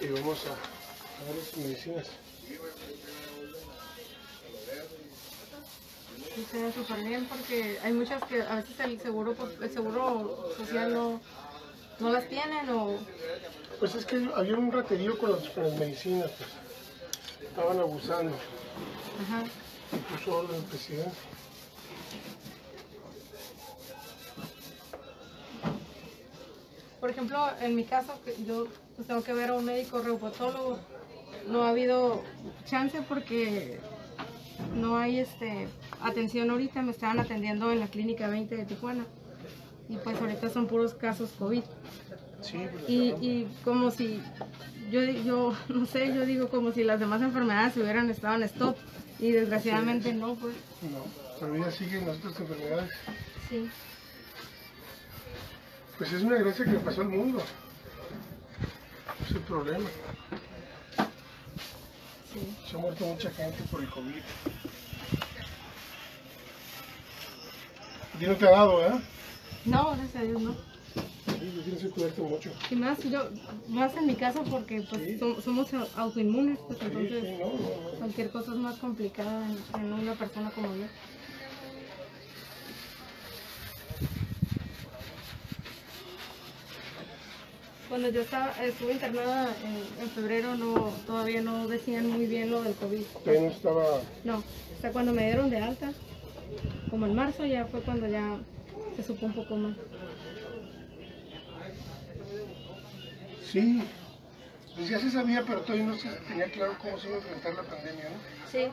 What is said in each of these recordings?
y vamos a, a ver las medicinas. Ve súper bien porque hay muchas que a veces el seguro, pues, el seguro social no, no las tienen o... Pues es que había un raterío con, los- con las medicinas, pues. Estaban abusando. Ajá. Y puso orden el presidente. Por ejemplo, en mi caso, yo pues, tengo que ver a un médico reumatólogo. No ha habido chance porque no hay este atención ahorita. Me estaban atendiendo en la clínica 20 de Tijuana. Y pues ahorita son puros casos COVID. Sí, pues, Y, como si, yo, yo no sé, yo digo como si las demás enfermedades hubieran estado en stop. Y desgraciadamente no, pues No, ya siguen las otras enfermedades. sí. Pues es una gracia que le pasó al mundo. Es el problema. sí. Se ha muerto mucha gente por el COVID. A ti no te ha dado, ¿verdad? No, gracias a Dios no. Sí, tú tienes que cuidarte mucho. Y más, yo, más en mi caso porque pues Sí. somos autoinmunes, pues entonces sí, no, no, no. cualquier cosa es más complicada en, en una persona como yo. Cuando yo estaba, estuve internada en, en febrero, no, todavía no decían muy bien lo del COVID. Todavía no estaba. No, o sea, cuando me dieron de alta, como en marzo, ya fue cuando ya se supo un poco más. Sí, pues ya se sabía, pero todavía no se tenía claro cómo se iba a enfrentar la pandemia, ¿no? Sí.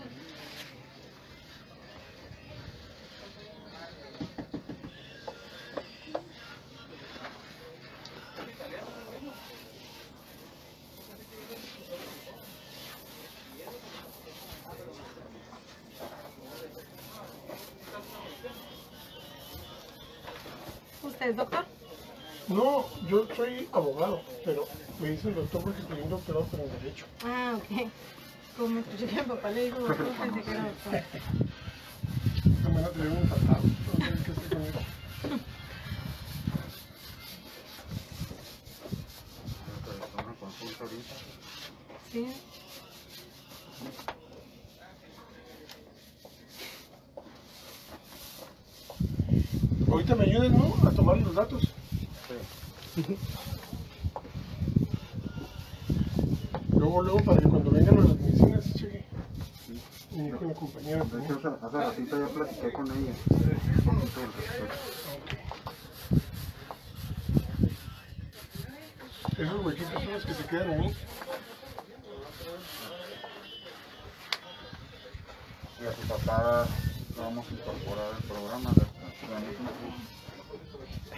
¿Usted es doctor? No, yo soy abogado, pero me dice el doctor porque soy un doctorado pero en Derecho. Ah, ok. Como escuché que mi papá le dijo doctor, pensé que era doctor. No me van a tener un empatado. No sé qué hacer con eso. Una consulta ahorita. Sí. Ahorita me ayudan, ¿no? A tomar los datos. Luego, luego, para que cuando vengan las medicinas cheque. Me dijo una compañera De hecho, hace, ratito ya platiqué con ella. Un poquito al respecto. Esos huequitos son los que se quedan ahí. Y a su papá lo vamos a incorporar al programa. 何?